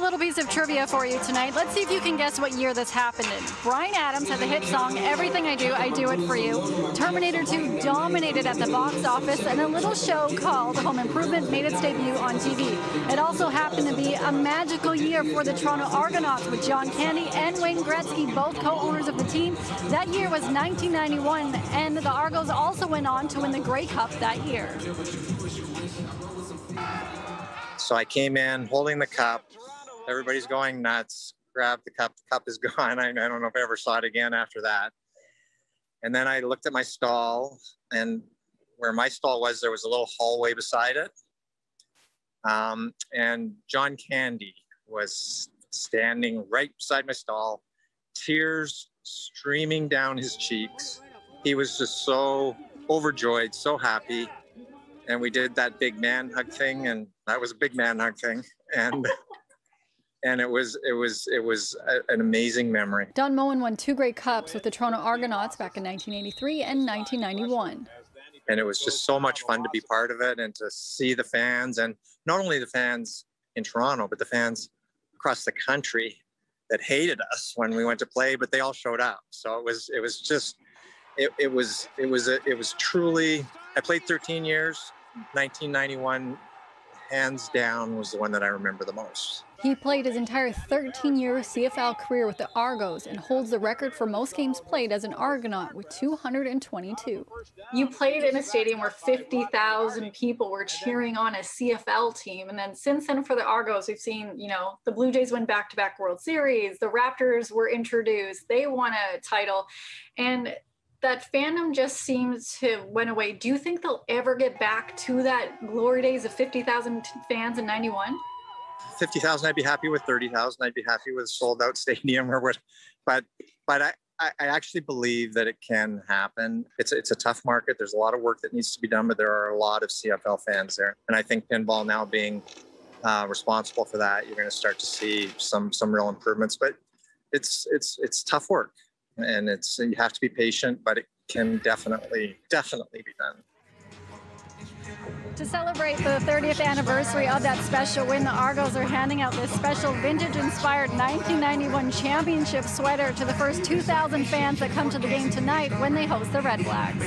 little piece of trivia for you tonight. Let's see if you can guess what year this happened in. Bryan Adams had the hit song Everything I Do, I Do It For You. Terminator 2 dominated at the box office, and a little show called Home Improvement made its debut on TV. It also happened to be a magical year for the Toronto Argonauts with John Candy and Wayne Gretzky, both co-owners of the team. That year was 1991, and the Argos also went on to win the Grey Cup that year. So I came in holding the cup. Everybody's going nuts. Grabbed the cup. The cup is gone. I, I don't know if I ever saw it again after that. And then I looked at my stall, and where my stall was, there was a little hallway beside it. Um, and John Candy was standing right beside my stall, tears streaming down his cheeks. He was just so overjoyed, so happy. And we did that big man hug thing, and that was a big man hug thing. And and it was it was it was a, an amazing memory. Don Moen won two Grey Cups with the Toronto Argonauts back in 1983 and 1991. And it was just so much fun to be part of it and to see the fans and not only the fans in Toronto, but the fans across the country that hated us when we went to play, but they all showed up. So it was it was just it, it was it was a, it was truly I played 13 years. 1991 hands down was the one that I remember the most. He played his entire 13-year CFL career with the Argos and holds the record for most games played as an Argonaut with 222. You played in a stadium where 50,000 people were cheering on a CFL team and then since then for the Argos we've seen, you know, the Blue Jays win back-to-back World Series, the Raptors were introduced, they won a title and that fandom just seems to went away. Do you think they'll ever get back to that glory days of 50,000 fans in 91? 50,000, I'd be happy with 30,000. I'd be happy with sold out stadium or what. But, but I, I actually believe that it can happen. It's, it's a tough market. There's a lot of work that needs to be done, but there are a lot of CFL fans there. And I think Pinball now being uh, responsible for that, you're going to start to see some, some real improvements, but it's, it's, it's tough work and it's, you have to be patient, but it can definitely, definitely be done. To celebrate the 30th anniversary of that special win, the Argos are handing out this special vintage-inspired 1991 championship sweater to the first 2,000 fans that come to the game tonight when they host the Redblacks.